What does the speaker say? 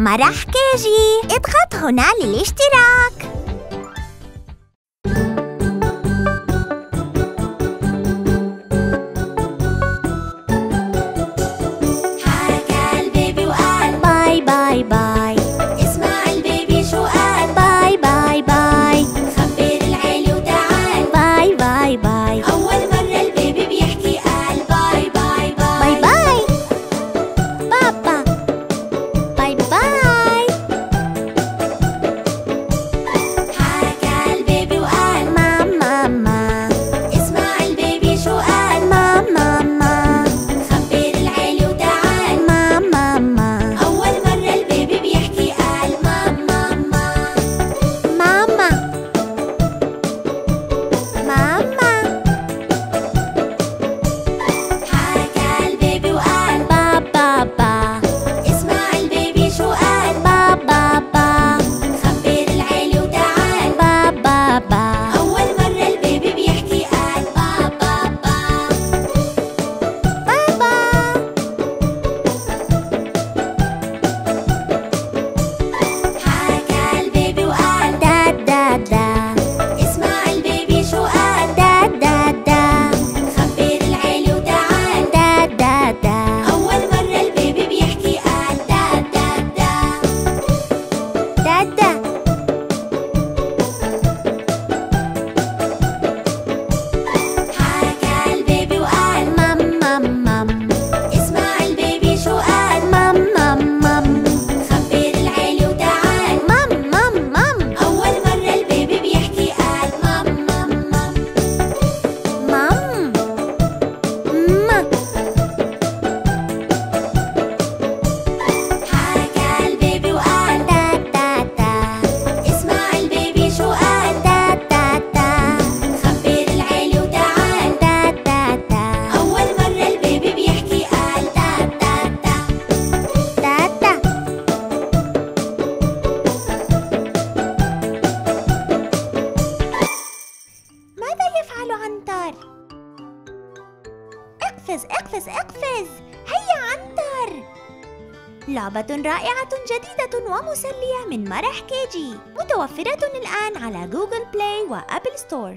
مرح كيجي اضغط هنا للاشتراك. أقفز أقفز أقفز. هيا عنتر. لعبة رائعة جديدة ومسلية من مرح كيجي متوفرة الآن على جوجل بلاي وأبل ستور.